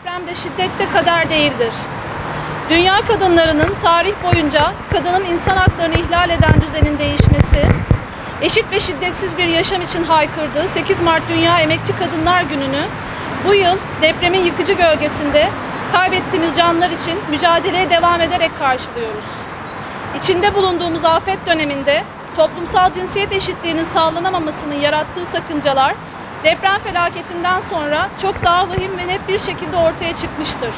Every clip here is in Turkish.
depremde şiddette kader değildir. Dünya kadınlarının tarih boyunca kadının insan haklarını ihlal eden düzenin değişmesi, eşit ve şiddetsiz bir yaşam için haykırdığı 8 Mart Dünya Emekçi Kadınlar Günü'nü bu yıl depremin yıkıcı gölgesinde kaybettiğimiz canlar için mücadeleye devam ederek karşılıyoruz. İçinde bulunduğumuz afet döneminde toplumsal cinsiyet eşitliğinin sağlanamamasının yarattığı sakıncalar deprem felaketinden sonra çok daha vahim ve net bir şekilde ortaya çıkmıştır.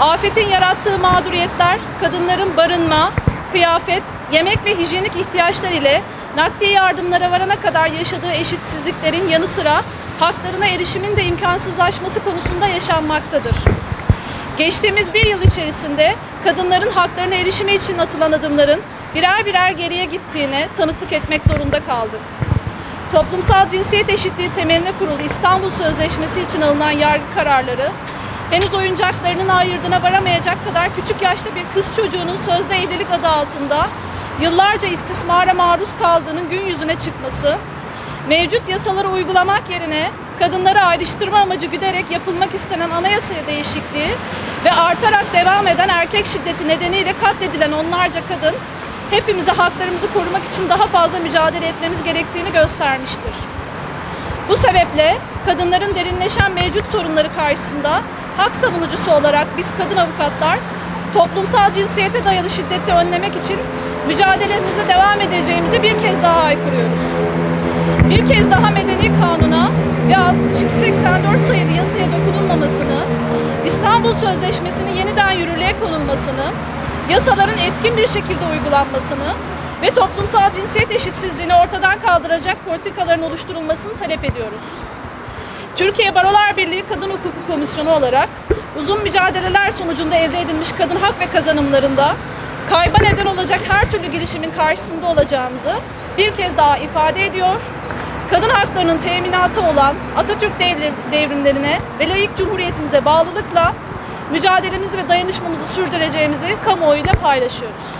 Afetin yarattığı mağduriyetler kadınların barınma, kıyafet, yemek ve hijyenik ihtiyaçlar ile nakliye yardımlara varana kadar yaşadığı eşitsizliklerin yanı sıra haklarına erişimin de imkansızlaşması konusunda yaşanmaktadır. Geçtiğimiz bir yıl içerisinde kadınların haklarına erişimi için atılan adımların birer birer geriye gittiğine tanıklık etmek zorunda kaldık. Toplumsal cinsiyet eşitliği temeline kurulu İstanbul Sözleşmesi için alınan yargı kararları, henüz oyuncaklarının ayırdına varamayacak kadar küçük yaşta bir kız çocuğunun sözde evlilik adı altında yıllarca istismara maruz kaldığının gün yüzüne çıkması, mevcut yasaları uygulamak yerine kadınları ayrıştırma amacı güderek yapılmak istenen anayasaya değişikliği ve artarak devam eden erkek şiddeti nedeniyle katledilen onlarca kadın hepimize haklarımızı korumak için daha fazla mücadele etmemiz gerektiğini göstermiştir. Bu sebeple kadınların derinleşen mevcut sorunları karşısında hak savunucusu olarak biz kadın avukatlar toplumsal cinsiyete dayalı şiddeti önlemek için mücadelemize devam edeceğimizi bir kez daha haykırıyoruz. Bir kez daha medeni kanuna ve 6284 sayılı yasaya dokunulmamasını, İstanbul Sözleşmesi'nin yeniden yürürlüğe konulmasını, yasaların etkin bir şekilde uygulanmasını ve toplumsal cinsiyet eşitsizliğini ortadan kaldıracak politikaların oluşturulmasını talep ediyoruz. Türkiye Barolar Birliği Kadın Hukuku Komisyonu olarak uzun mücadeleler sonucunda elde edilmiş kadın hak ve kazanımlarında kayba neden olacak her türlü girişimin karşısında olacağımızı bir kez daha ifade ediyor. Kadın haklarının teminatı olan Atatürk devrimlerine ve layık cumhuriyetimize bağlılıkla mücadelemizi ve dayanışmamızı sürdüreceğimizi kamuoyuyla paylaşıyoruz.